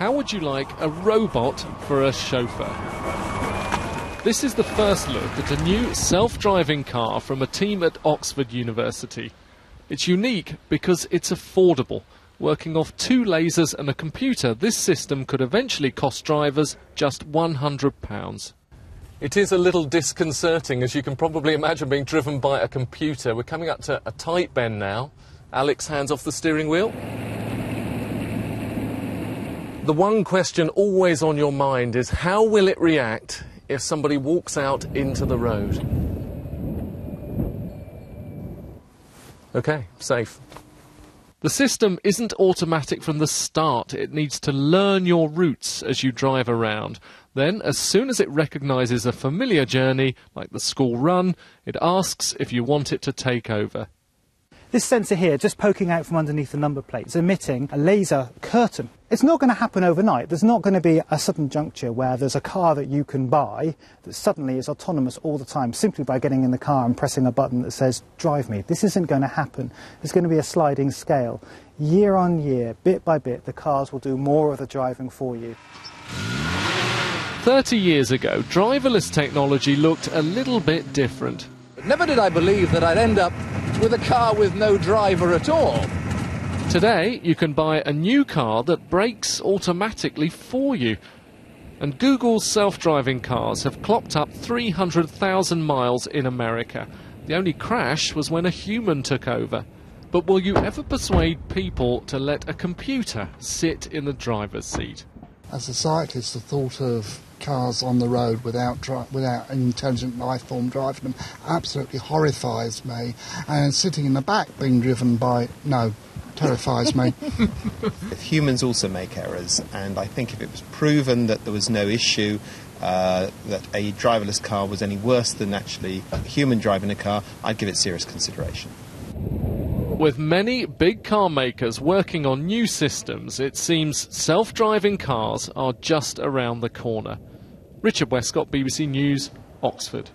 How would you like a robot for a chauffeur? This is the first look at a new self-driving car from a team at Oxford University. It's unique because it's affordable. Working off two lasers and a computer, this system could eventually cost drivers just £100. It is a little disconcerting, as you can probably imagine, being driven by a computer. We're coming up to a tight bend now. Alex hands off the steering wheel. The one question always on your mind is how will it react if somebody walks out into the road? Okay, safe. The system isn't automatic from the start. It needs to learn your routes as you drive around. Then, as soon as it recognises a familiar journey, like the school run, it asks if you want it to take over. This sensor here, just poking out from underneath the number plate, is emitting a laser curtain. It's not going to happen overnight. There's not going to be a sudden juncture where there's a car that you can buy that suddenly is autonomous all the time simply by getting in the car and pressing a button that says, drive me. This isn't going to happen. It's going to be a sliding scale. Year on year, bit by bit, the cars will do more of the driving for you. 30 years ago, driverless technology looked a little bit different. Never did I believe that I'd end up with a car with no driver at all. Today, you can buy a new car that brakes automatically for you. And Google's self driving cars have clocked up 300,000 miles in America. The only crash was when a human took over. But will you ever persuade people to let a computer sit in the driver's seat? As a cyclist, the thought of cars on the road without dri- without an intelligent life form driving them absolutely horrifies me. And sitting in the back being driven by no terrifies me. If Humans also make errors, and I think if it was proven that there was no issue, uh, that a driverless car was any worse than actually a human driving a car, I'd give it serious consideration. With many big car makers working on new systems, it seems self driving cars are just around the corner. Richard Westcott, BBC News, Oxford.